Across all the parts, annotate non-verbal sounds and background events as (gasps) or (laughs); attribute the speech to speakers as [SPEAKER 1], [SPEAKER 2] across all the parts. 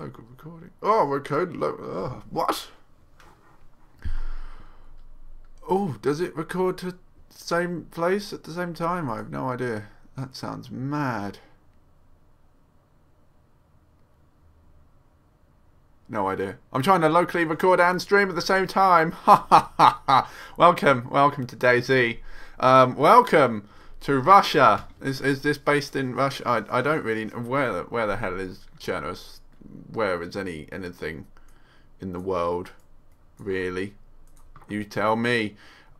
[SPEAKER 1] Local recording. Oh, record. Lo oh, what? Oh, does it record to same place at the same time? I have no idea. That sounds mad. No idea. I'm trying to locally record and stream at the same time. (laughs) Ha ha ha ha. Welcome, welcome to DayZ. Um, welcome to Russia. Is is this based in Russia? I, I don't really know where where the hell is Chernarus. Where is any anything in the world, really? You tell me.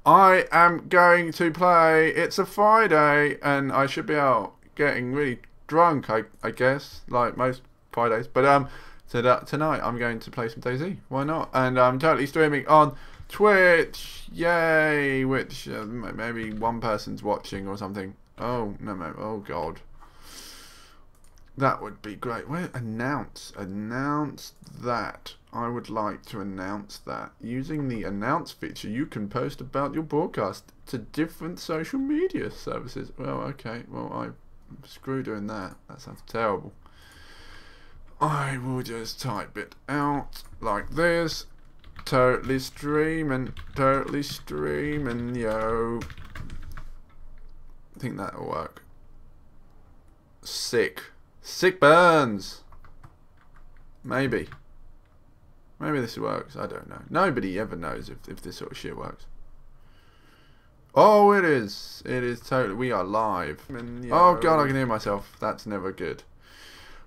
[SPEAKER 1] I am going to play. It's a Friday, and I should be out getting really drunk. I I guess like most Fridays, but um. So that tonight I'm going to play some DayZ. Why not? And I'm totally streaming on Twitch. Yay! Which uh, maybe one person's watching or something. Oh no no! Oh god. That would be great. Where announce announce that. I would like to announce that using the announce feature, you can post about your broadcast to different social media services. Well, okay. Well, I screw doing that. That sounds terrible. I will just type it out like this. Totally streaming, totally streaming, yo. I think that'll work. Sick. Sick burns. Maybe. Maybe this works. I don't know. Nobody ever knows if, if this sort of shit works. Oh, it is. It is totally. We are live. Oh, God, I can hear myself. That's never good.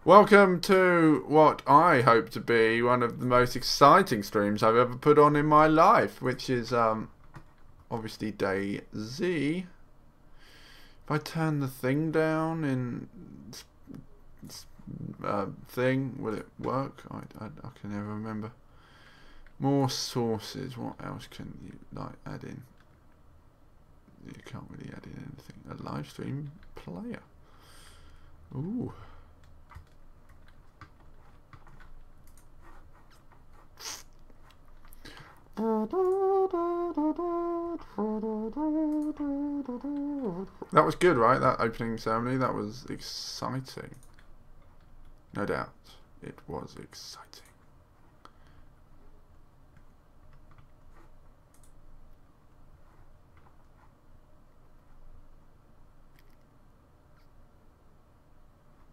[SPEAKER 1] Welcome to what I hope to be one of the most exciting streams I've ever put on in my life, which is um, obviously day Z. If I turn the thing down in uh, thing, will it work? I, I, I can never remember. More sources. What else can you like add in? You can't really add in anything. A live stream player. Ooh. That was good, right? That opening ceremony. That was exciting. No doubt. It was exciting.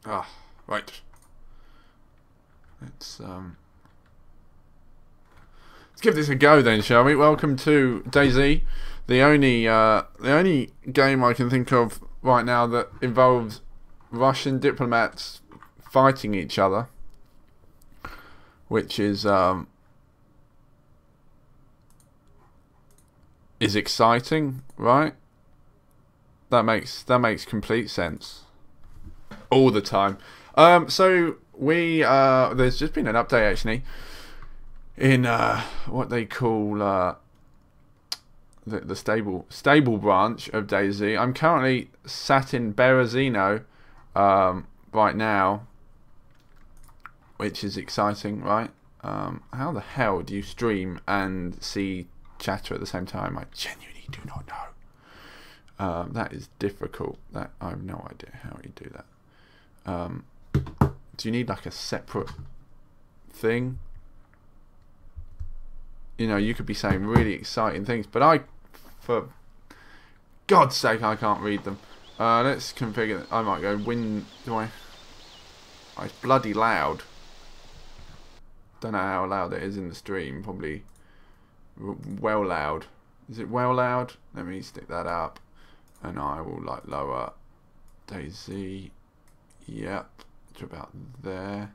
[SPEAKER 1] Ah, right. It's um Let's give this a go then, shall we? Welcome to DayZ, the only uh, the only game I can think of right now that involves Russian diplomats fighting each other, which is um, is exciting, right? That makes that makes complete sense. All the time. Um, so we uh, there's just been an update actually in uh, what they call uh, the, the stable stable branch of DayZ. I'm currently sat in Berezino um, right now, which is exciting, right? Um, how the hell do you stream and see chatter at the same time? I genuinely do not know. Um, that is difficult. That I have no idea how you do that. Um, do you need like a separate thing? you know, you could be saying really exciting things, but I, for God's sake, I can't read them. Uh, let's configure. I might go win. Do I? Oh, it's bloody loud. Don't know how loud it is in the stream. Probably well loud. Is it well loud? Let me stick that up, and I will like lower DayZ. Yep, to about there.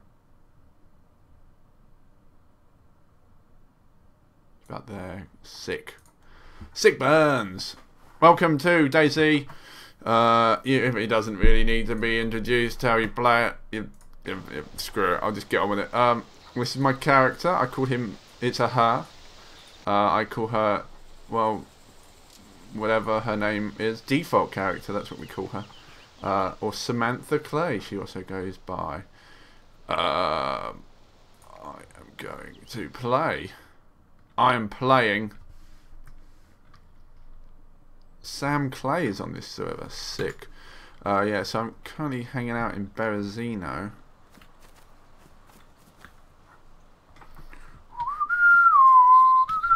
[SPEAKER 1] About there. Sick. Sick burns. Welcome to DayZ. Uh, it doesn't really need to be introduced how you play it. You, you, you, screw it. I'll just get on with it. Um, this is my character. I call him. It's a her. Uh, I call her. Well, whatever her name is. Default character. That's what we call her. Uh, or Samantha Clay. She also goes by. Uh, I am going to play. I am playing. Sam Clay is on this server. Sick. Uh, yeah, so I'm currently hanging out in Berezino.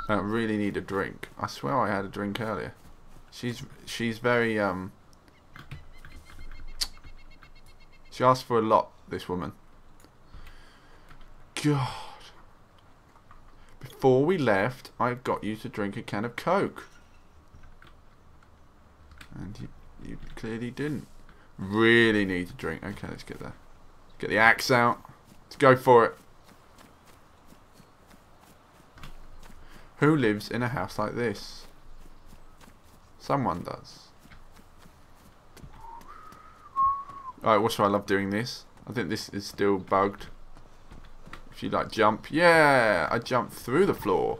[SPEAKER 1] I really need a drink. I swear I had a drink earlier. She's she's very um. She asked for a lot. This woman. God. Before we left, I got you to drink a can of Coke. And you, you clearly didn't. Really need to drink. Okay, let's get there. Get the axe out. Let's go for it. Who lives in a house like this? Someone does. Alright, also I love doing this. I think this is still bugged. If you like jump, yeah, I jump through the floor.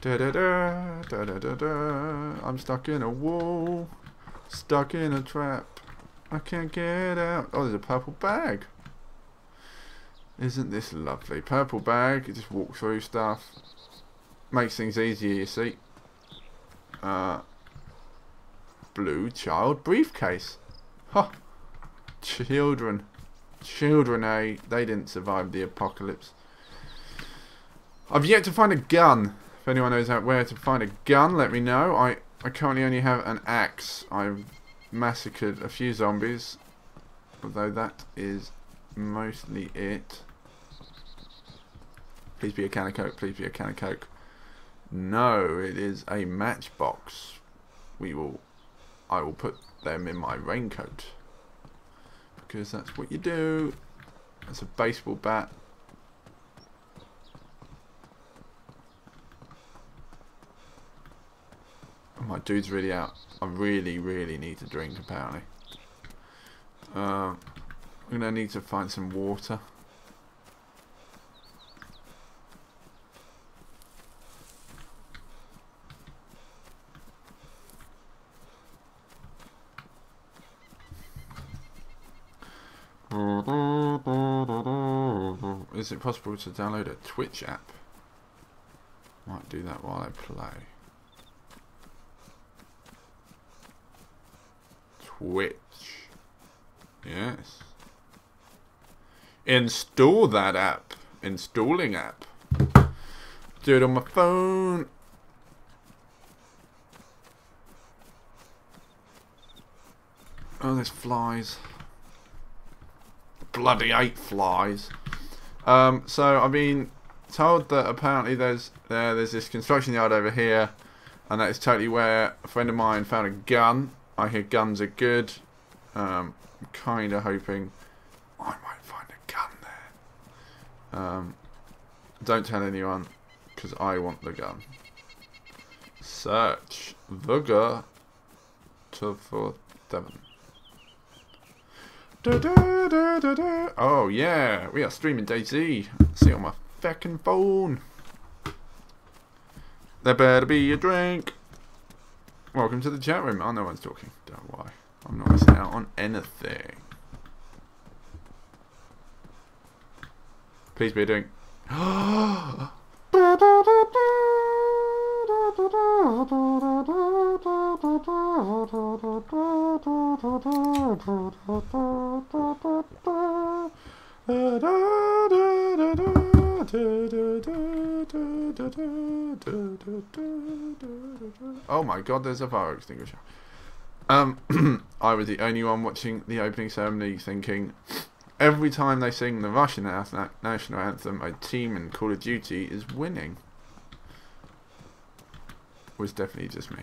[SPEAKER 1] Da da da da da da da. I'm stuck in a wall, stuck in a trap. I can't get out. Oh, there's a purple bag. Isn't this lovely? Purple bag. You just walk through stuff. Makes things easier, you see. Uh, blue child briefcase. Huh. Children. Children, eh? They didn't survive the apocalypse. I've yet to find a gun. If anyone knows out where to find a gun, let me know. I, I currently only have an axe. I've massacred a few zombies. Although that is mostly it. Please be a can of coke. Please be a can of coke. No, it is a matchbox. We will... I will put them in my raincoat. Because that's what you do. That's a baseball bat. Oh, my dude's really out. I really, really need to drink, apparently. Uh, I'm going to need to find some water. Is it possible to download a Twitch app? Might do that while I play. Twitch. Yes. Install that app. Installing app. Do it on my phone. Oh, there's flies bloody eight flies. Um, so I've been told that apparently there's there there's this construction yard over here, and that is totally where a friend of mine found a gun. I hear guns are good. Um, I'm kind of hoping I might find a gun there. Um, don't tell anyone, because I want the gun. Search Vugger 247. Da, da, da, oh yeah, we are streaming DayZ. See on my fucking phone. There better be a drink. Welcome to the chat room. Oh, no one's talking. Don't worry. I'm not missing out on anything. Please be a drink. (gasps) (laughs) Oh my god, there's a fire extinguisher. Um, (clears throat) I was the only one watching the opening ceremony thinking, every time they sing the Russian national anthem, a team in Call of Duty is winning It was definitely just me.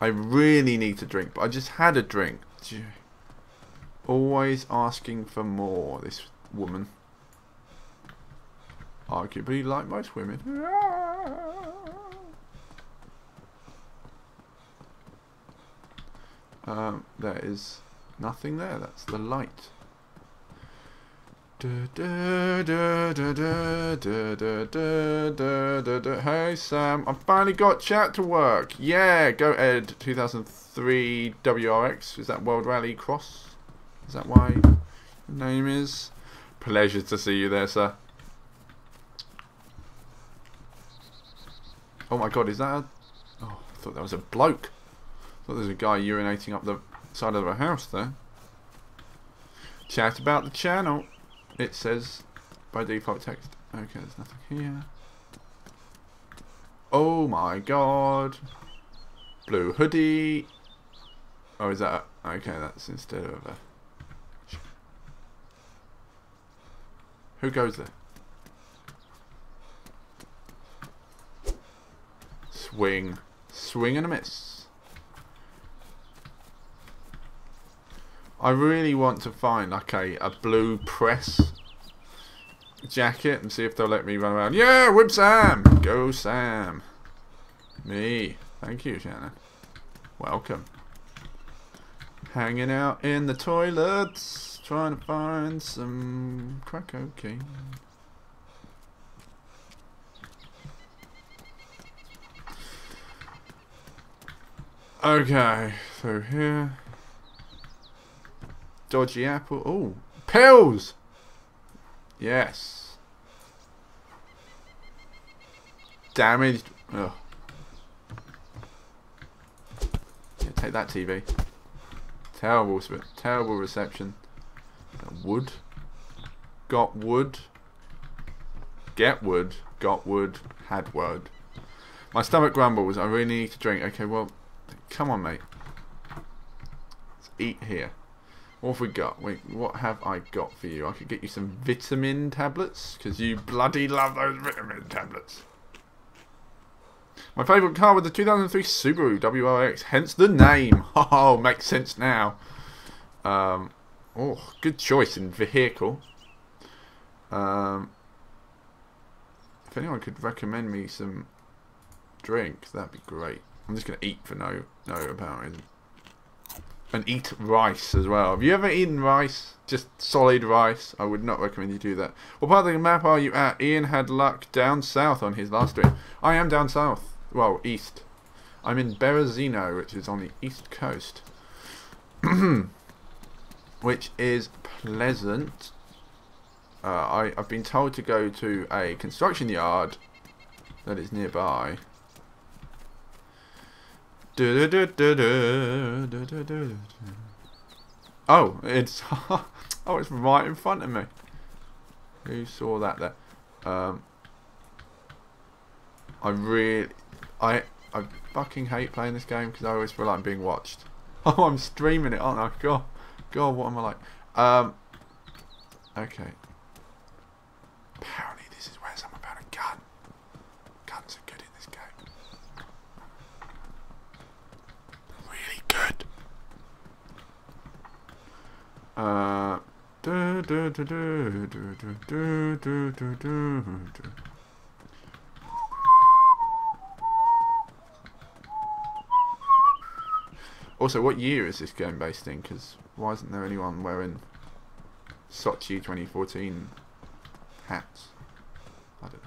[SPEAKER 1] I really need to drink, but I just had a drink. Always asking for more, this woman. Arguably like most women. Um, there is nothing there, that's the light. Hey Sam, I finally got chat to work. Yeah, go Ed 2003 WRX. Is that World Rally Cross? Is that why your name is? Pleasure to see you there, sir. Oh my god, is that a... Oh, I thought that was a bloke. I thought there was a guy urinating up the side of a house there. Chat about the channel. It says by default text. Okay, there's nothing here. Oh my god. Blue hoodie. Oh, is that... Okay, that's instead of a... Who goes there? Swing. Swing and a miss. I really want to find like a, a blue press jacket and see if they'll let me run around. Yeah, whip Sam! Go Sam. Me. Thank you, Shannon. Welcome. Hanging out in the toilets, trying to find some crack cocaine. Okay, so here. Dodgy apple. Oh, pills! Yes. Damaged. Ugh. Yeah, take that TV. Terrible, terrible reception. Wood. Got wood. Get wood. Got wood. Had wood. My stomach grumbles. I really need to drink. Okay, well, come on, mate. Let's eat here. What have we got? Wait, what have I got for you? I could get you some vitamin tablets, because you bloody love those vitamin tablets. My favourite car was the 2003 Subaru WRX, hence the name. (laughs) Oh, makes sense now. Um, oh, good choice in vehicle. Um, if anyone could recommend me some drink, that'd be great. I'm just going to eat for no, no apparent reason and eat rice as well. Have you ever eaten rice? Just solid rice? I would not recommend you do that. What part of the map are you at? Ian had luck down south on his last stream. I am down south. Well, east. I'm in Berezino, which is on the east coast. (clears throat) which is pleasant. Uh, I, I've been told to go to a construction yard that is nearby. Oh, it's oh, it's right in front of me. Who saw that there? Um, I really, I, I fucking hate playing this game because I always feel like I'm being watched. Oh, I'm streaming it, aren't I? God, God, what am I like? Um, okay this is where someone found a gun. Guns are good in this game. Really good. Uh. Also, what year is this game based in? Because why isn't there anyone wearing Sochi 2014 hats? I don't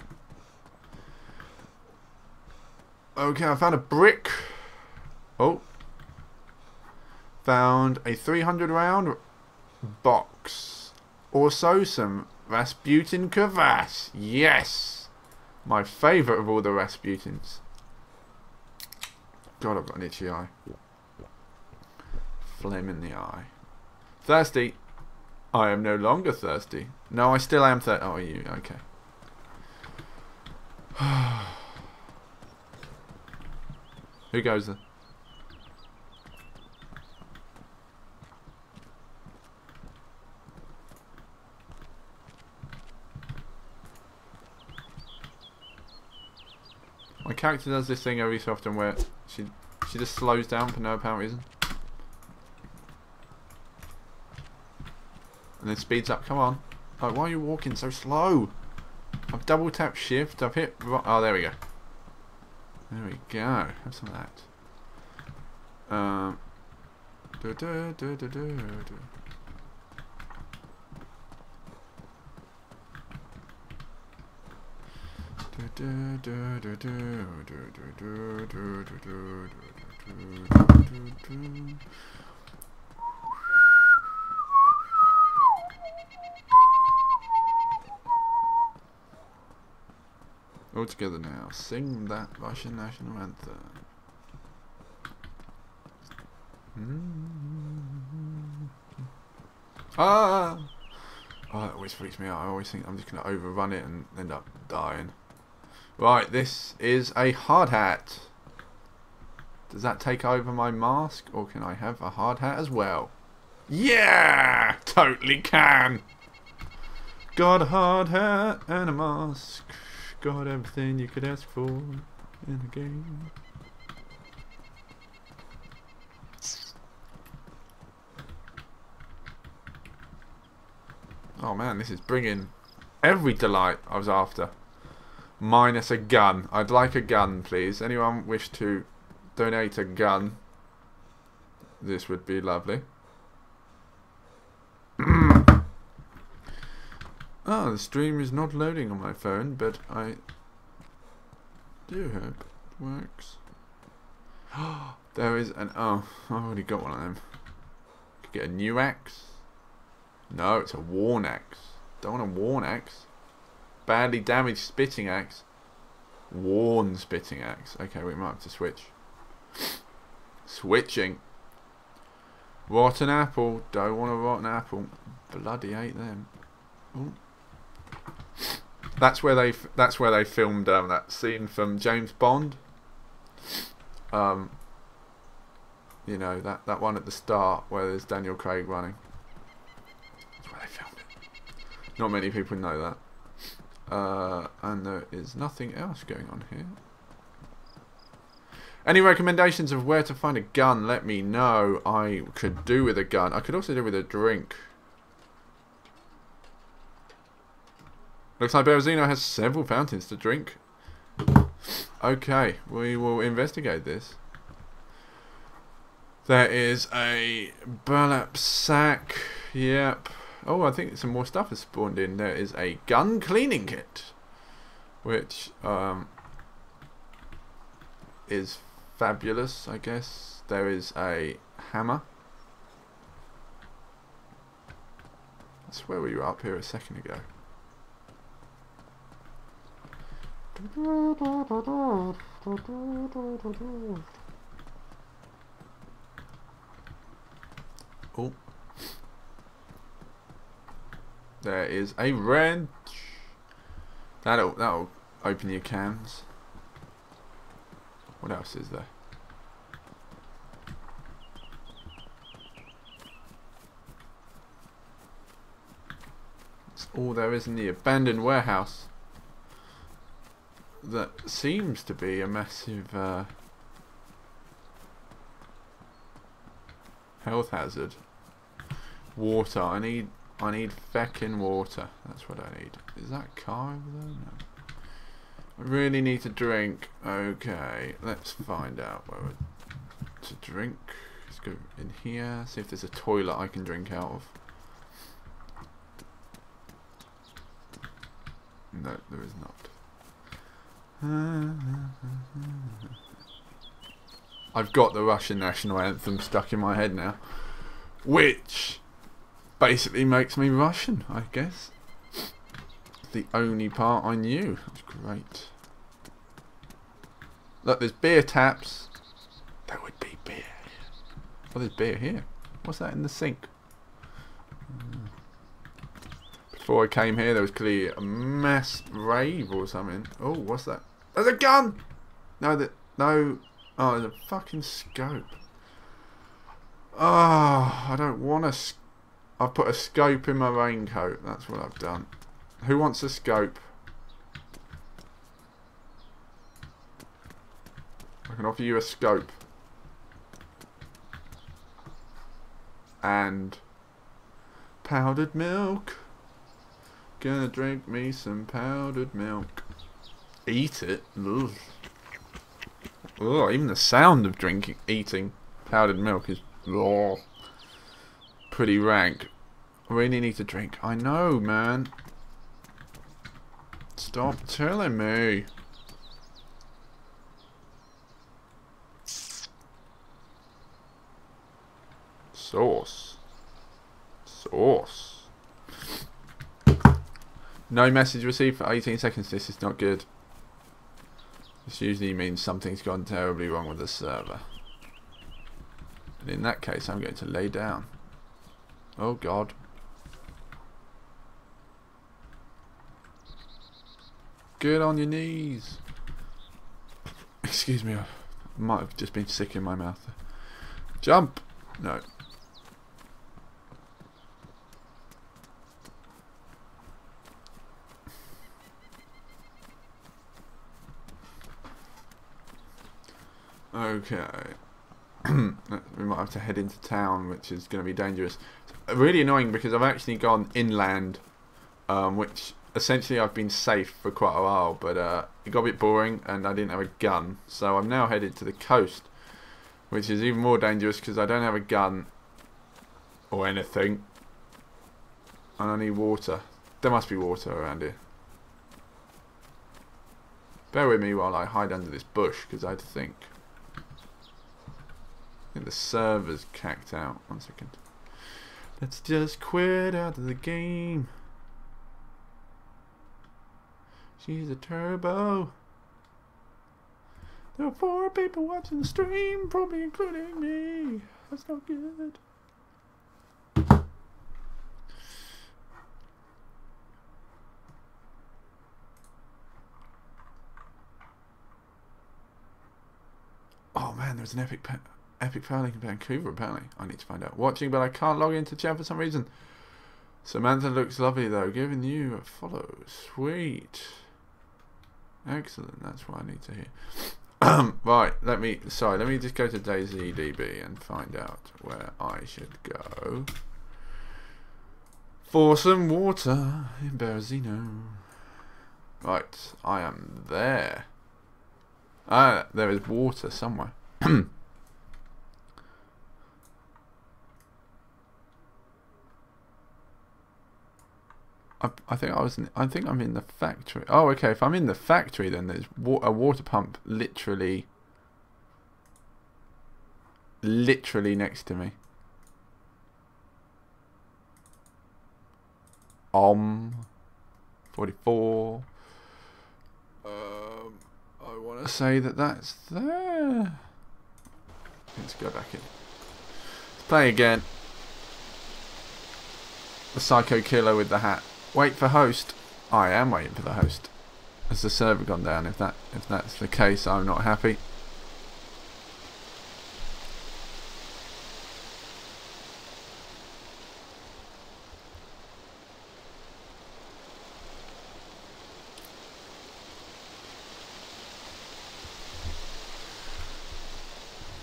[SPEAKER 1] know. Okay, I found a brick. Oh. Found a 300 round box. Also some Rasputin Kvass. Yes! My favourite of all the Rasputins. God, I've got an itchy eye flame in the eye. Thirsty. I am no longer thirsty. No, I still am thirsty. Oh, you? Okay. (sighs) Who goes there? My character does this thing every so often where she she just slows down for no apparent reason. And then speeds up. Come on. Like, why are you walking so slow? I've double tapped shift. I've hit... Oh, there we go. There we go. Have some of that. Um... All together now. Sing that Russian national anthem. Mm-hmm. Ah! Oh, it always freaks me out. I always think I'm just going to overrun it and end up dying. Right, this is a hard hat. Does that take over my mask, or can I have a hard hat as well? Yeah! Totally can! Got a hard hat and a mask. Got everything you could ask for in a game. Oh man, this is bringing every delight I was after. Minus a gun. I'd like a gun, please. Anyone wish to donate a gun? This would be lovely. oh, (clears throat) the stream is not loading on my phone, but I do hope it works. (gasps) there is an... Oh, I've already got one of them. Could get a new axe. No, it's a worn axe. Don't want a worn axe. Badly damaged splitting axe. Worn splitting axe. Okay, we might have to switch. Switching. Rotten apple. Don't want a rotten apple. Bloody hate them. Ooh. That's where they. That's where they filmed um, that scene from James Bond. Um. You know that that one at the start where there's Daniel Craig running. That's where they filmed it. Not many people know that. Uh, and there is nothing else going on here. Any recommendations of where to find a gun? Let me know. I could do with a gun. I could also do with a drink. Looks like Berezino has several fountains to drink. Okay, we will investigate this. There is a burlap sack. Yep. Oh, I think some more stuff has spawned in. There is a gun cleaning kit, which um, is fabulous, I guess. There is a hammer. I swear we were up here a second ago. Oh. There is a wrench. That'll that'll open your cans. What else is there? That's all there is in the abandoned warehouse. That seems to be a massive uh, health hazard. Water. I need I need feckin' water. That's what I need. Is that car over there? No. I really need to drink. Okay, let's find out where to drink. Let's go in here, see if there's a toilet I can drink out of. No, there is not. I've got the Russian national anthem stuck in my head now. Which basically makes me Russian, I guess. The only part I knew. That's great. Look, there's beer taps. There would be beer. Oh, there's beer here. What's that in the sink? Mm. Before I came here, there was clearly a mass rave or something. Oh, what's that? There's a gun! No, that no. Oh, there's a fucking scope. Oh, I don't want a scope. I've put a scope in my raincoat. That's what I've done. Who wants a scope? I can offer you a scope. And powdered milk. Gonna drink me some powdered milk. Eat it. Ugh. Ugh, even the sound of drinking, eating powdered milk is ugh, pretty rank. I really need to drink. I know, man. Stop telling me. Sauce. Sauce. No message received for 18 seconds. This is not good. This usually means something's gone terribly wrong with the server. And in that case, I'm going to lay down. Oh god. Get on your knees. (laughs) excuse me. I might have just been sick in my mouth. Jump! No. Okay. (clears throat) we might have to head into town, which is going to be dangerous. It's really annoying because I've actually gone inland, um, which essentially I've been safe for quite a while, but uh, it got a bit boring and I didn't have a gun. So I'm now headed to the coast, which is even more dangerous because I don't have a gun or anything. And I need water. There must be water around here. Bear with me while I hide under this bush because I think. I think the server's cacked out. One second. Let's just quit out of the game. She's a turbo. There are four people watching the stream, probably including me. That's not good. Oh man, there's an epic epic failing in Vancouver apparently. I need to find out. Watching, but I can't log into chat for some reason. Samantha looks lovely though. Giving you a follow. Sweet. Excellent. That's what I need to hear. (clears throat) right. Let me. Sorry. Let me just go to DayZ and find out where I should go for some water in Berezino. Right. I am there. Ah, there is water somewhere. (clears throat) I, I think I was. In, I think I'm in the factory. Oh, okay. If I'm in the factory, then there's wa a water pump literally, literally next to me. Om, forty-four. Um, I want to say that that's there. Let's go back in. Let's play again. The psycho killer with the hat. Wait for host. I am waiting for the host. Has the server gone down? If that if that's the case, I'm not happy.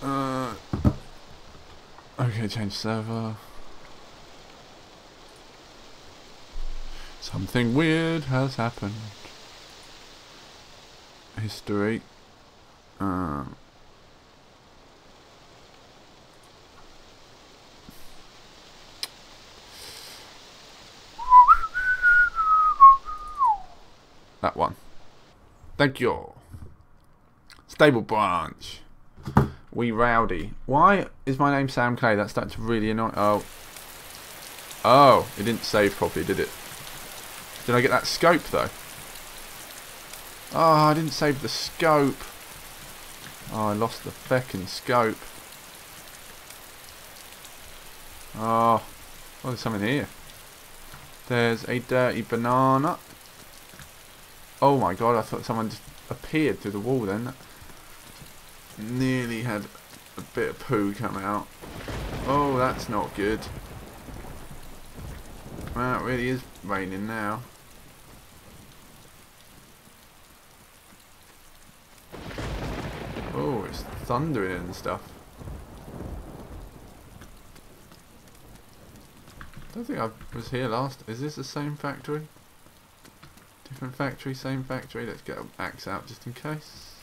[SPEAKER 1] Uh, okay, change server. Something weird has happened. History. Uh, that one. Thank you. Stable branch. We rowdy. Why is my name Sam Clay? That's to really annoy. Oh. Oh, it didn't save properly, did it? Did I get that scope though? Oh, I didn't save the scope. Oh, I lost the feckin' scope. Oh, well, there's something here. There's a dirty banana. Oh my god, I thought someone just appeared through the wall then. Nearly had a bit of poo come out. Oh, that's not good. Well, it really is raining now. Oh, it's thundering and stuff. I don't think I was here last. Is this the same factory? Different factory, same factory. Let's get an axe out just in case.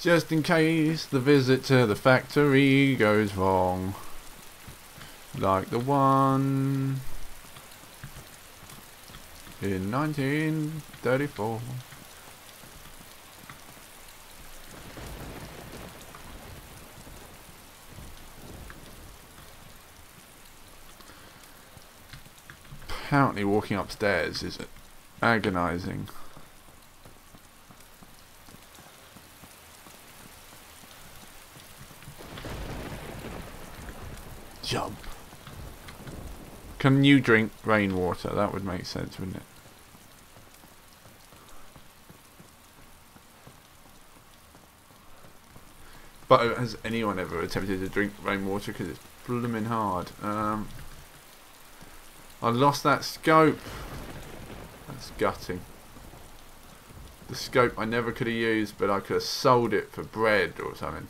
[SPEAKER 1] Just in case the visit to the factory goes wrong. Like the one in 1934. Apparently walking upstairs is agonizing. Jump. Can you drink rainwater? That would make sense, wouldn't it? But has anyone ever attempted to drink rainwater? Because it's blooming hard. Um, I lost that scope. That's gutting. The scope I never could have used, but I could have sold it for bread or something.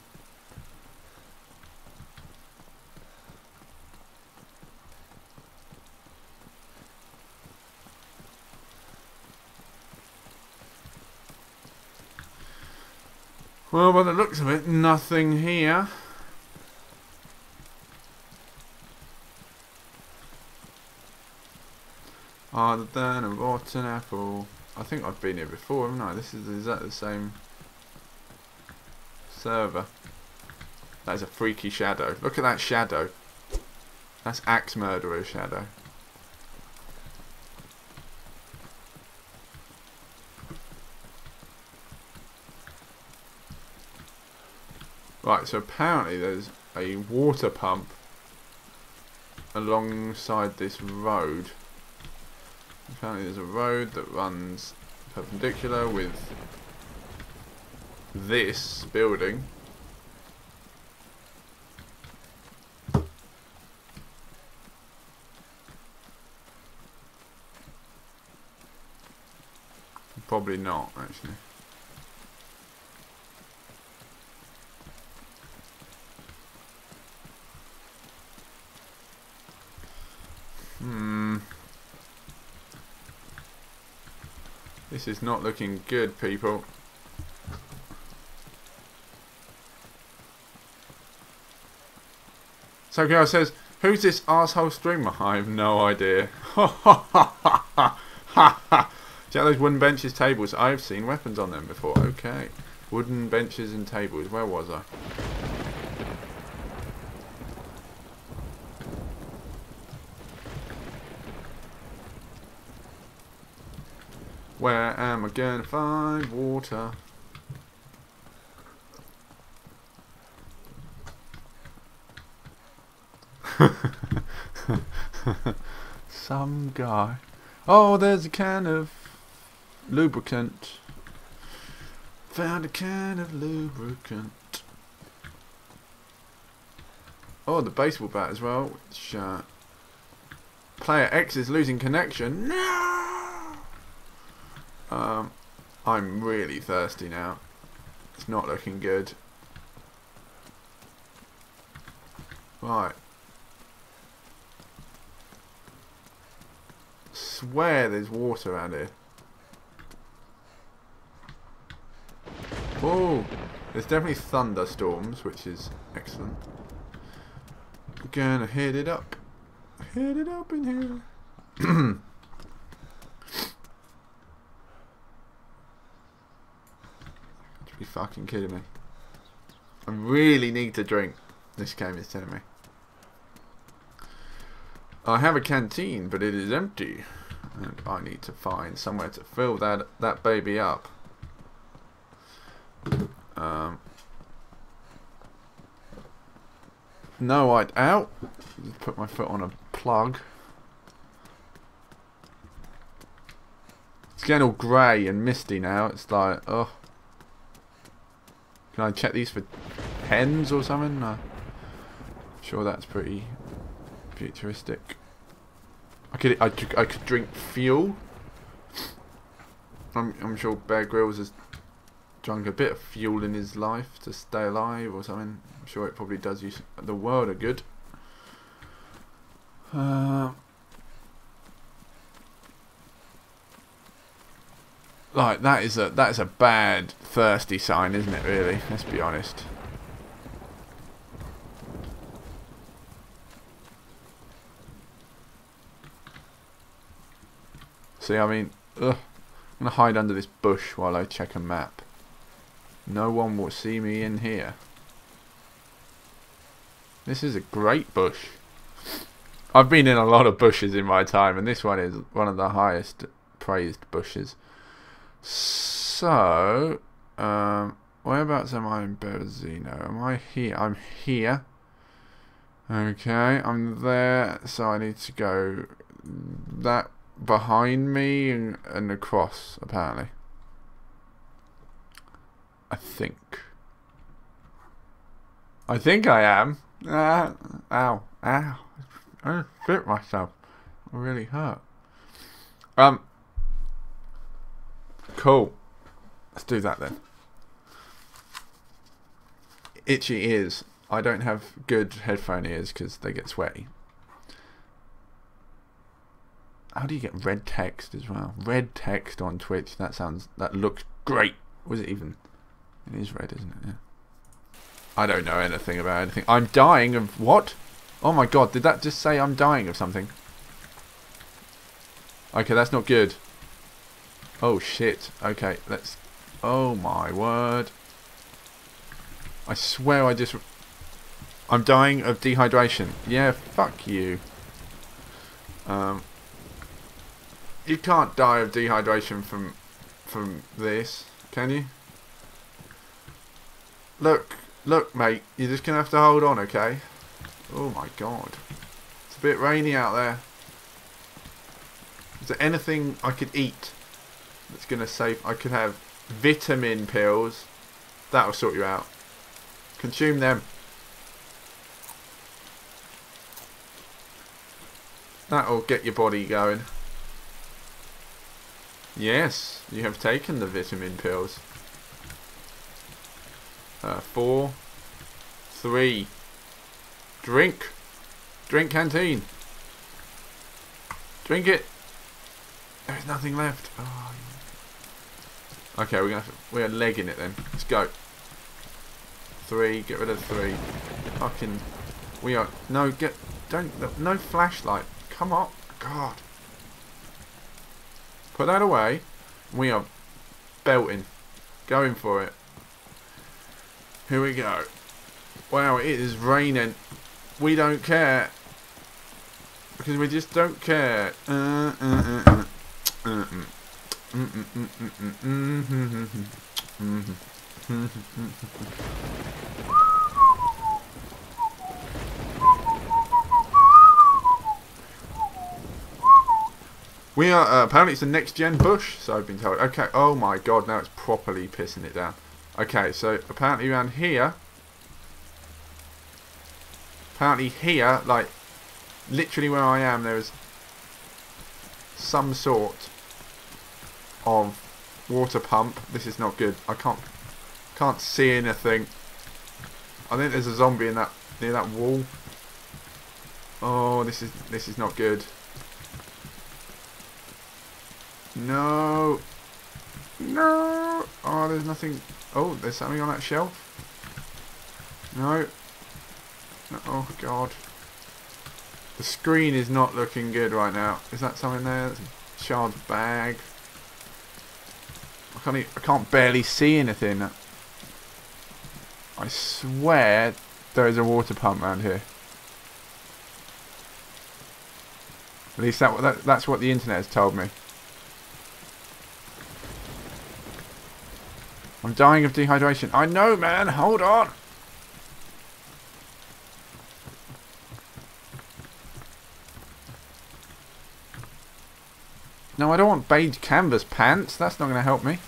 [SPEAKER 1] Well, by the looks of it, nothing here. Than a rotten apple. I think I've been here before, haven't I? This is exactly the same server. That is a freaky shadow. Look at that shadow. That's Axe murderer shadow. Right, so apparently there's a water pump alongside this road. Apparently there's a road that runs perpendicular with this building. Probably not, actually. This is not looking good, people. So girl says, who's this asshole streamer? (laughs) I have no idea. (laughs) See those wooden benches, tables? I've seen weapons on them before. Okay. Wooden benches and tables. Where was I? Where am I gonna find water? (laughs) Some guy. Oh, there's a can of lubricant. Found a can of lubricant. Oh, the baseball bat as well. Which, uh, player X is losing connection. No! Um, I'm really thirsty now. It's not looking good. Right. Swear there's water around here. Oh, there's definitely thunderstorms, which is excellent. Gonna hit it up. Hit it up in here. (clears throat) You fucking kidding me? I really need to drink. This game is telling me. I have a canteen, but it is empty. And I need to find somewhere to fill that that baby up. Um, no white out. Put my foot on a plug. It's getting all grey and misty now. It's like, oh. Can I check these for hens or something? Sure that's pretty futuristic. I could I, I could drink fuel. I'm I'm sure Bear Grylls has drunk a bit of fuel in his life to stay alive or something. I'm sure it probably does you the world a good. Uh, Like that is a that is a bad thirsty sign, isn't it? Really, let's be honest. See, I mean, ugh, I'm gonna hide under this bush while I check a map. No one will see me in here. This is a great bush. I've been in a lot of bushes in my time, and this one is one of the highest praised bushes. So, um, whereabouts am I in Berezino? Am I here? I'm here. Okay, I'm there, so I need to go that behind me and, and across, apparently. I think. I think I am. Uh, ow, ow. I fit myself. I really hurt. Um. Cool. Let's do that then. Itchy ears. I don't have good headphone ears because they get sweaty. How do you get red text as well? Red text on Twitch. That sounds. That looks great. Was it even? It is red, isn't it? Yeah. I don't know anything about anything. I'm dying of what? Oh my god, did that just say I'm dying of something? Okay, that's not good. Oh shit. Okay, let's... Oh my word. I swear I just... I'm dying of dehydration. Yeah, fuck you. Um, you can't die of dehydration from from this, can you? Look, look, mate. You're just gonna have to hold on, okay? Oh my god, it's a bit rainy out there. Is there anything I could eat that's gonna save? I could have vitamin pills. That'll sort you out. Consume them. That'll get your body going. Yes, you have taken the vitamin pills. Uh, four, three, drink, drink canteen, drink it. There's nothing left. Oh. Okay, we're gonna we're legging it then. Let's go. Three, get rid of three. Fucking, we are no get don't no flashlight. Come on, God. Put that away. We are belting. Going for it. Here we go. Wow, it is raining. We don't care. Because we just don't care. Uh, uh, uh, We are, uh, apparently it's the next gen bush, so I've been told. Okay, oh my god, now it's properly pissing it down. Okay, so apparently around here, apparently here, like, literally where I am, there is some sort of water pump. This is not good. I can't, can't see anything. I think there's a zombie in that, near that wall. Oh, this is, this is not good. No. No. Oh, there's nothing. Oh, there's something on that shelf. No. no. Oh, God. The screen is not looking good right now. Is that something there? That's a child's bag. I can't, I can't barely see anything. I swear there is a water pump around here. At least that, that that's what the internet has told me. I'm dying of dehydration. I know, man. Hold on. No, I don't want beige canvas pants. That's not going to help me.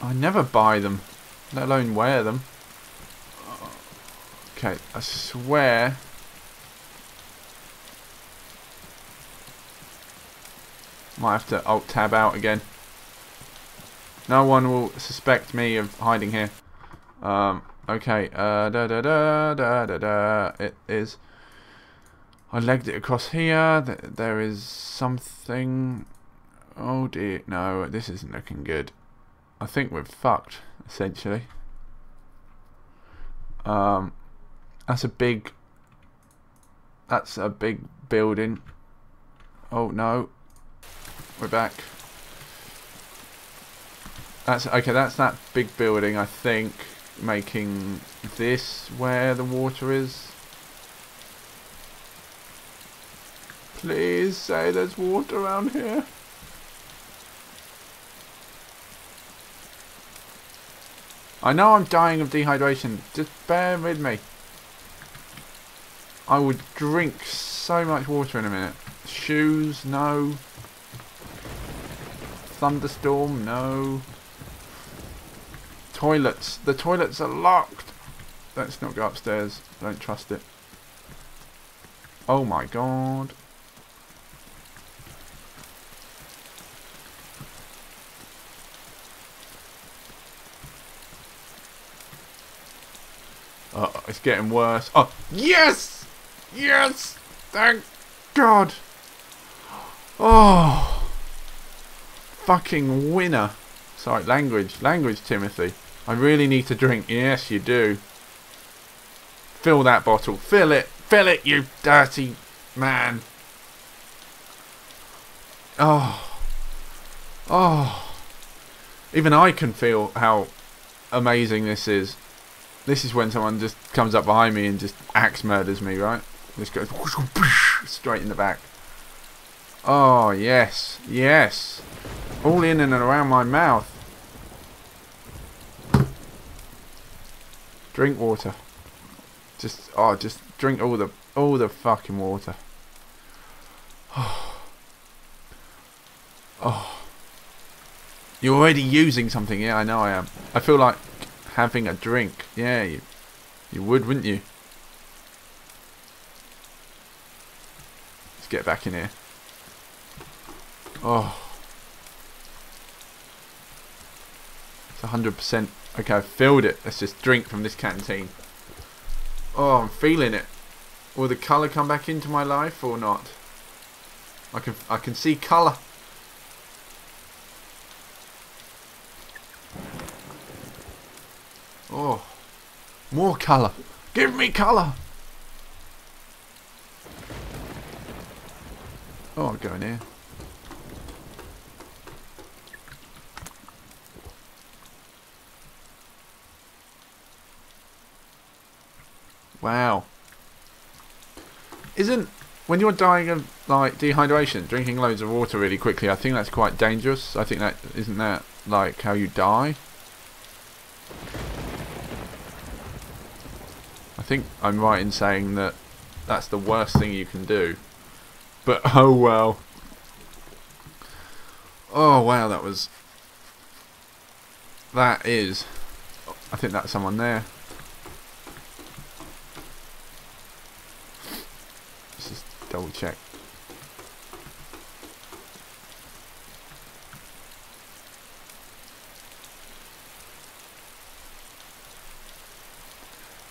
[SPEAKER 1] I never buy them, let alone wear them. Okay, I swear. Might have to alt tab out again. No one will suspect me of hiding here. Um, okay, uh, da da da da da da. It is. I legged it across here. There is something. Oh dear, no, this isn't looking good. I think we're fucked, essentially. Um, that's a big. That's a big building. Oh no, we're back. That's okay. That's that big building. I think making this where the water is. Please say there's water around here. I know I'm dying of dehydration. Just bear with me. I would drink so much water in a minute. Shoes, no. Thunderstorm, no. Toilets. The toilets are locked. Let's not go upstairs. Don't trust it. Oh my god. Oh, it's getting worse. Oh, yes! Yes! Thank God! Oh! Fucking winner. Sorry, language. Language, Timothy. I really need to drink. Yes, you do. Fill that bottle. Fill it. Fill it, you dirty man. Oh. Oh. Even I can feel how amazing this is. This is when someone just comes up behind me and just axe murders me, right? Just goes straight in the back. Oh, yes. Yes. All in and around my mouth. Drink water. Just, oh, just drink all the, all the fucking water. Oh. (sighs) Oh. You're already using something. Yeah, I know I am. I feel like having a drink. Yeah, you, you would, wouldn't you? Let's get back in here. Oh. It's 100%. Okay, I've filled it. Let's just drink from this canteen. Oh, I'm feeling it. Will the colour come back into my life or not? I can I can see colour. Oh, more colour. Give me colour. Oh, I'll go in here. Wow. Isn't when you're dying of like dehydration, drinking loads of water really quickly, I think that's quite dangerous. I think that isn't that like how you die? Think I'm right in saying that that's the worst thing you can do. But (laughs) oh well. Oh wow, that was that is I think that's someone there. Just double check.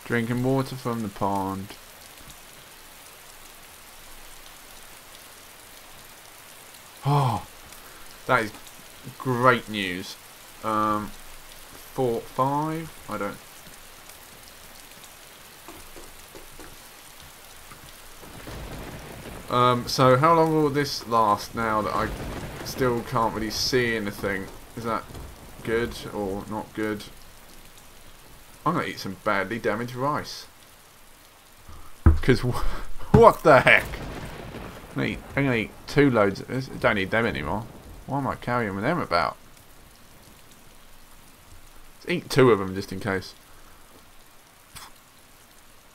[SPEAKER 1] Drinking water from the pond. Oh, that is great news. Um, four, five. I don't Um, so how long will this last now that I still can't really see anything? Is that good or not good? I'm going to eat some badly damaged rice. Because (laughs) what the heck? I'm going to eat two loads of this. I don't need them anymore. Why am I carrying them about? Let's eat two of them just in case.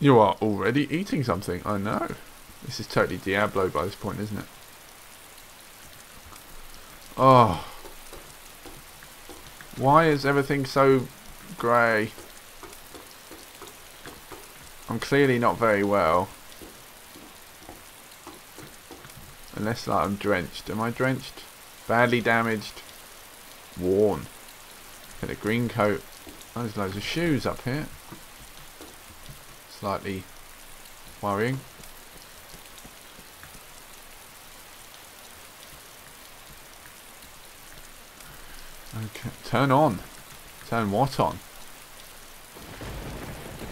[SPEAKER 1] You are already eating something, I know. This is totally Diablo by this point, isn't it? Oh. Why is everything so grey? I'm clearly not very well. Unless like, I'm drenched. Am I drenched? Badly damaged. Worn. Get a green coat. there's loads of shoes up here. Slightly worrying. Okay, turn on. Turn what on?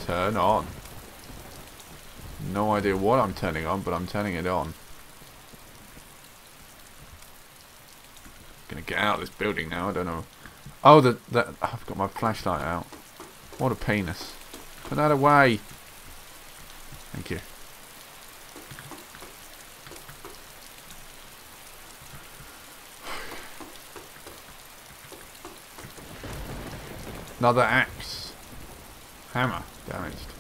[SPEAKER 1] Turn on. No idea what I'm turning on, but I'm turning it on. Gonna get out of this building now, I don't know. Oh, the, the, I've got my flashlight out. What a penis. Put that away. Thank you. (sighs) Another axe. Hammer damaged.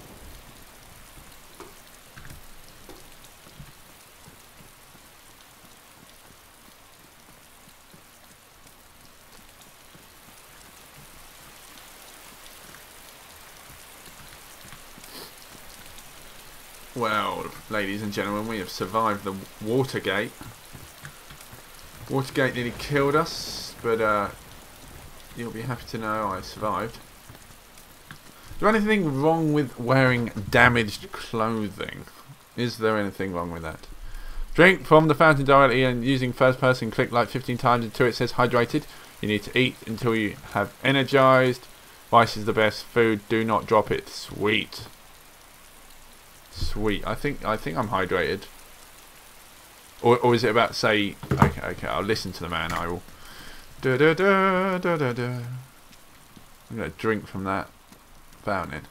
[SPEAKER 1] Well, ladies and gentlemen, we have survived the Watergate. Watergate nearly killed us, but uh, you'll be happy to know I survived. Is there anything wrong with wearing damaged clothing? Is there anything wrong with that? Drink from the fountain directly and using first person click like 15 times until it says hydrated. You need to eat until you have energized. Rice is the best food. Do not drop it. Sweet. Sweet. I think I think I'm hydrated. Or, or is it about say okay okay I'll listen to the man I will da, da, da, da, da, da. I'm gonna drink from that fountain.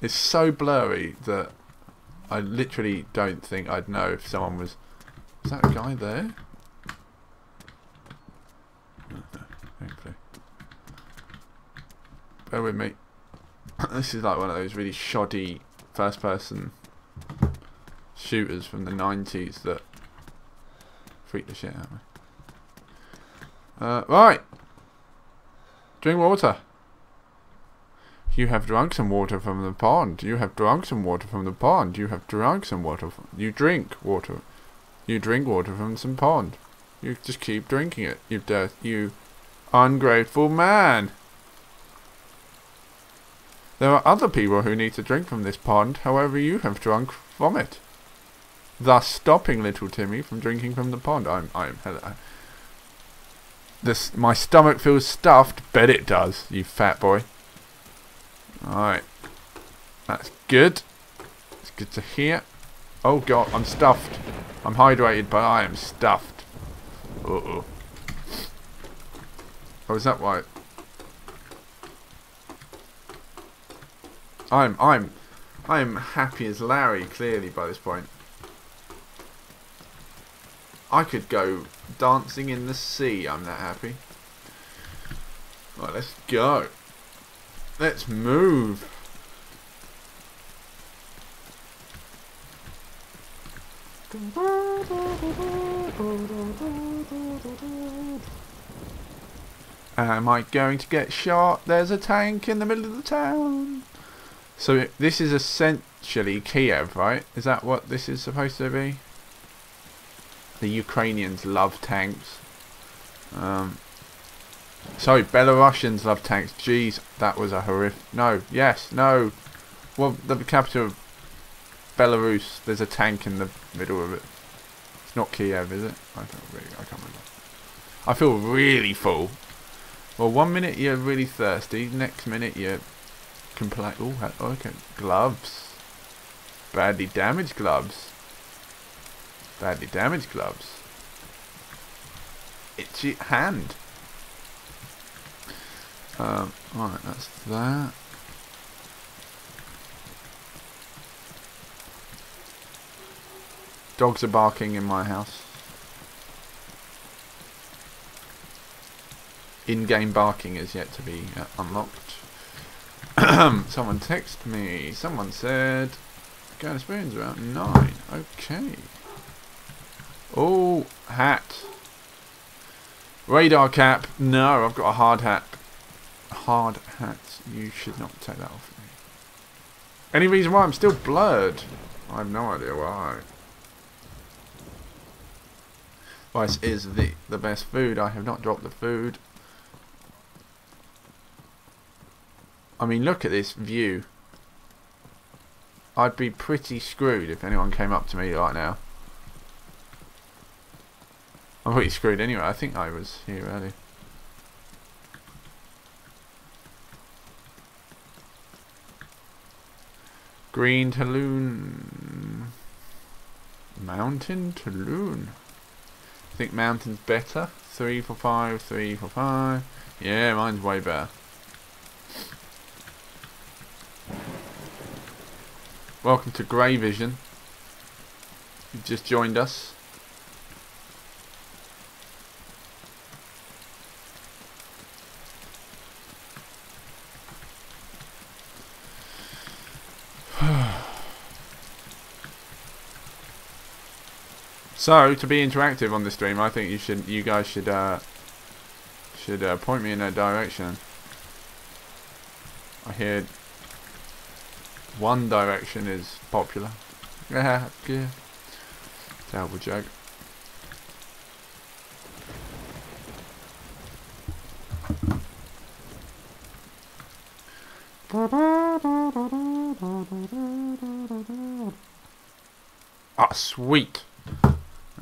[SPEAKER 1] It's so blurry that I literally don't think I'd know if someone was is that a guy there? Bear with me. this is like one of those really shoddy first person shooters from the 90s that freak the shit out of me. Uh, right. Drink water. You have drunk some water from the pond. You have drunk some water from the pond. You have drunk some water. you drink water. You drink water from some pond. You just keep drinking it. You dirt. You ungrateful man. There are other people who need to drink from this pond, however you have drunk from it. Thus stopping little Timmy from drinking from the pond. I'm, I'm, hello. This, my stomach feels stuffed. Bet it does, you fat boy. Alright. That's good. It's good to hear. Oh god, I'm stuffed. I'm hydrated, but I am stuffed. Uh-oh. Oh, is that why? I'm, I'm, I'm happy as Larry, clearly, by this point. I could go dancing in the sea, I'm that happy. Right, let's go. Let's move. Am I going to get shot? There's a tank in the middle of the town. So this is essentially Kiev, right? Is that what this is supposed to be? The Ukrainians love tanks. Um, sorry, Belarusians love tanks. Jeez, that was a horrific... No, yes, no. Well, the capital of Belarus, there's a tank in the middle of it. It's not Kiev, is it? I don't really, I can't remember. I feel really full. Well, one minute you're really thirsty, next minute you're complete. Oh, okay. Gloves. Badly damaged gloves. Badly damaged gloves. Itchy hand. Um, alright, that's that. Dogs are barking in my house. in-game barking is yet to be uh, unlocked. (coughs) Someone texted me. Someone said, "Going spoons about nine. Okay. Oh, hat. Radar cap. No, I've got a hard hat. Hard hat. You should not take that off me. Any reason why I'm still blurred? I have no idea why. Rice is the, the best food. I have not dropped the food. I mean, look at this view. I'd be pretty screwed if anyone came up to me right now. I'm pretty screwed anyway. I think I was here earlier. Green Taloon. Mountain Taloon. I think mountain's better. Three for five, three for five. Yeah, mine's way better. Welcome to Grey Vision. You've just joined us. (sighs) so to be interactive on the stream, I think you should, you guys should, uh, should uh, point me in that direction. here one direction is popular. Yeah, yeah. Terrible joke. Ah, sweet.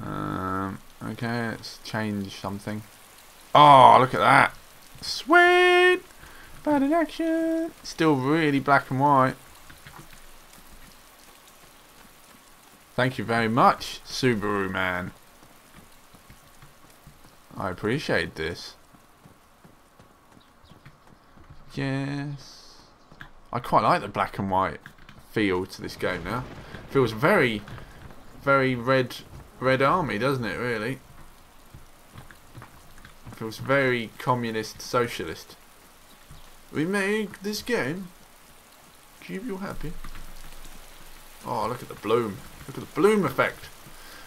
[SPEAKER 1] Um, okay, let's change something. Oh, look at that. Sweet. Bad in action. Still really black and white. Thank you very much, Subaru man. I appreciate this. Yes. I quite like the black and white feel to this game now. Feels very, very red, red army, doesn't it? Really. Feels very communist, socialist. We make this game keep you happy. Oh, look at the bloom. Look at the bloom effect.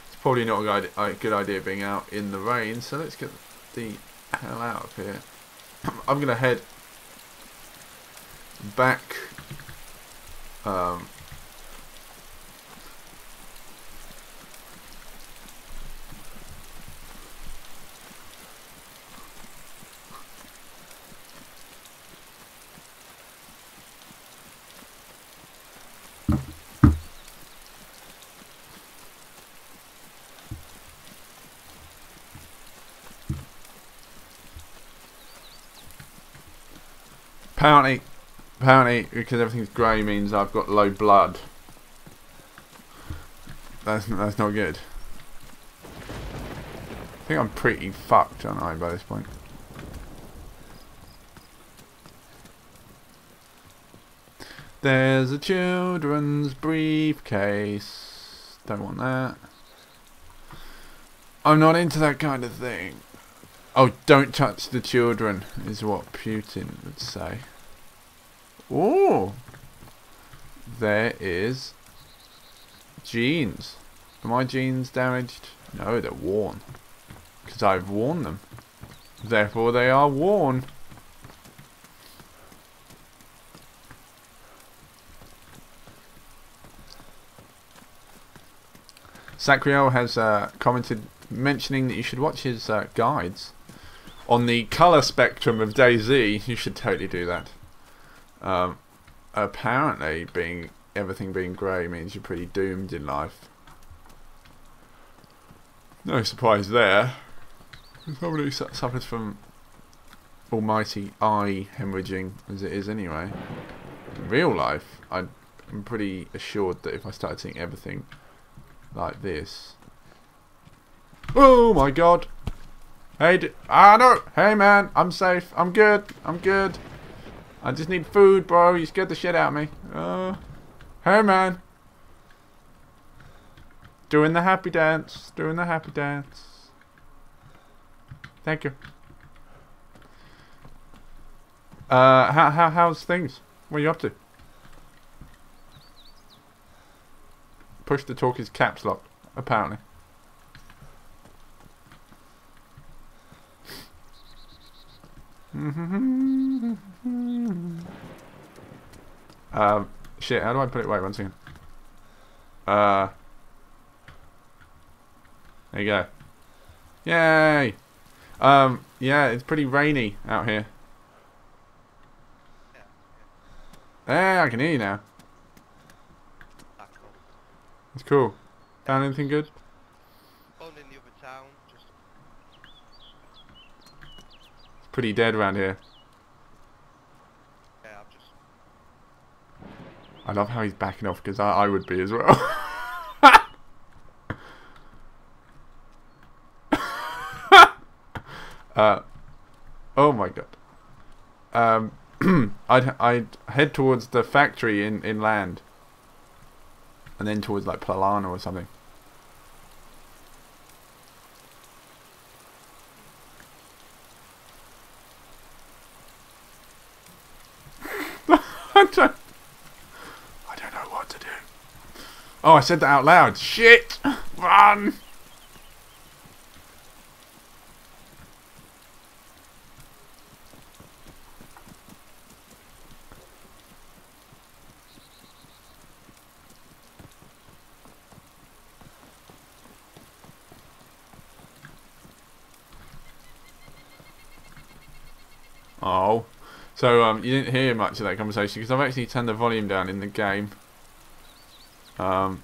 [SPEAKER 1] It's probably not a good idea being out in the rain, so let's get the hell out of here. I'm going to head back um, Apparently, apparently, because everything's grey means I've got low blood. That's that's not good. I think I'm pretty fucked, aren't I, by this point? There's a children's briefcase. Don't want that. I'm not into that kind of thing. Oh, don't touch the children, is what Putin would say. Oh, there is jeans. Are my jeans damaged? No, they're worn. Because I've worn them. Therefore, they are worn. Sacriel has uh, commented mentioning that you should watch his uh, guides on the colour spectrum of DayZ. You should totally do that. Um, apparently, being everything being grey means you're pretty doomed in life. No surprise there. Somebody suffers from almighty eye hemorrhaging as it is anyway. In real life, I'm pretty assured that if I started seeing everything like this... Oh my god! Hey, ah no! Hey man, I'm safe, I'm good, I'm good. I just need food, bro. You scared the shit out of me. Uh, hey, man. Doing the happy dance. Doing the happy dance. Thank you. Uh, how, how, how's things? What are you up to? Push to talk is caps lock, apparently. Um, (laughs) shit, how do I put it? Wait, one second. Uh, there you go. Yay! Um, yeah, it's pretty rainy out here. Yeah, I can hear you now. It's cool. Found anything good? Pretty dead around here.
[SPEAKER 2] Yeah, just...
[SPEAKER 1] I love how he's backing off because I, I would be as well. (laughs) uh, oh my god. Um, (clears throat) I'd I'd head towards the factory in in land, and then towards like Polana or something. Oh, I said that out loud. Shit! Run! Oh. So um, you didn't hear much of that conversation because I've actually turned the volume down in the game. Um,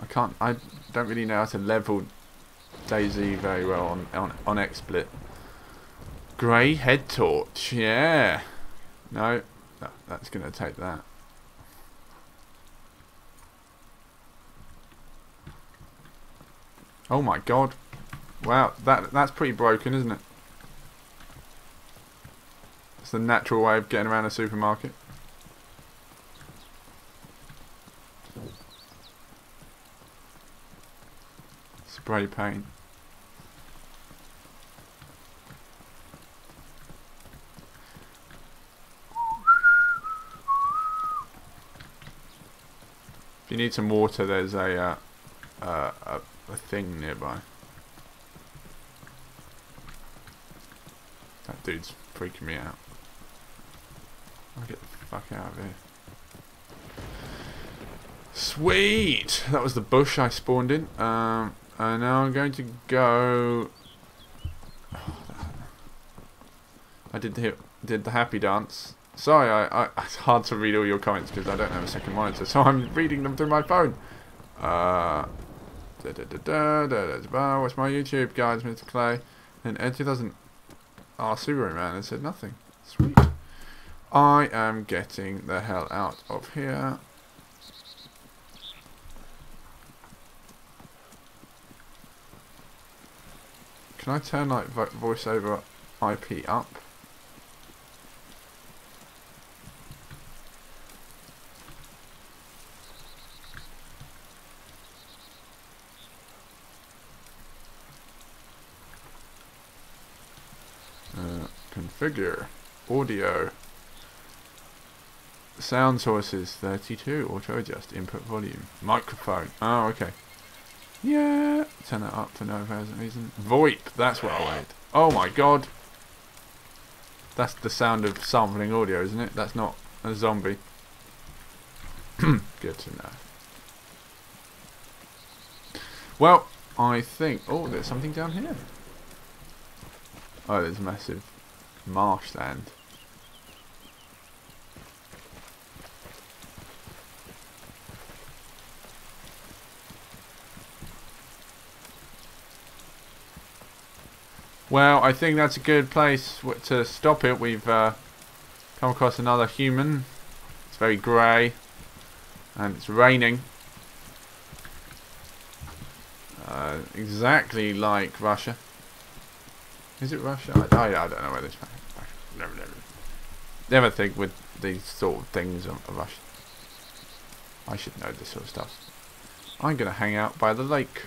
[SPEAKER 1] I can't. I don't really know how to level DayZ very well on on on XSplit. Grey head torch. Yeah. No, no that's gonna take that. Oh my god. Wow, that that's pretty broken, isn't it? It's the natural way of getting around a supermarket. Spray paint. If you need some water, there's a, uh, uh, a, a thing nearby. That dude's freaking me out. I'll get the fuck out of here. Sweet! That was the bush I spawned in. Um, and now I'm going to go... I did the, did the happy dance. Sorry, I, I, (laughs) it's hard to read all your comments because I don't have a second monitor, so I'm reading them through my phone. Uh, da da da da da da da. Watch my YouTube, guys, Mr. Clay. And Ed 2000. Ah, oh, Subaru man said nothing. Sweet. I am getting the hell out of here. Can I turn like vo voice over IP up? Uh, configure. Audio. Sound sources 32. Auto adjust. Input volume. Microphone. Oh, okay. Yeah. Turn that up for no apparent reason. VoIP. That's what I wanted. Oh my god. That's the sound of sampling audio, isn't it? That's not a zombie. (clears throat) Good to know. Well, I think... Oh, there's something down here. Oh, there's massive marshland. Well, I think that's a good place to stop it. We've uh, come across another human. It's very grey. And it's raining. Uh, exactly like Russia. Is it Russia? I, I, I don't know where this. Never, never, never think with these sort of things of Russia. I should know this sort of stuff. I'm gonna hang out by the lake.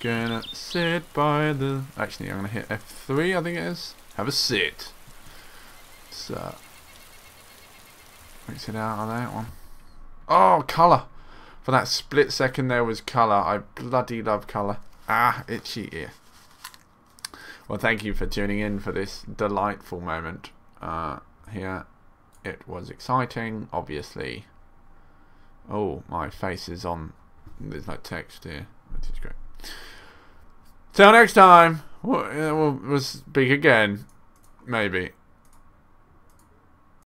[SPEAKER 1] Gonna sit by the. Actually, I'm gonna hit F3. I think it is. Have a sit. So, Mix it out on that one. Oh, colour. For that split second there was colour. I bloody love colour. Ah, itchy ear. Well, thank you for tuning in for this delightful moment uh, here. It was exciting, obviously. Oh, my face is on. There's no text here, which is great. Till next time, uh, we'll, we'll speak again. Maybe.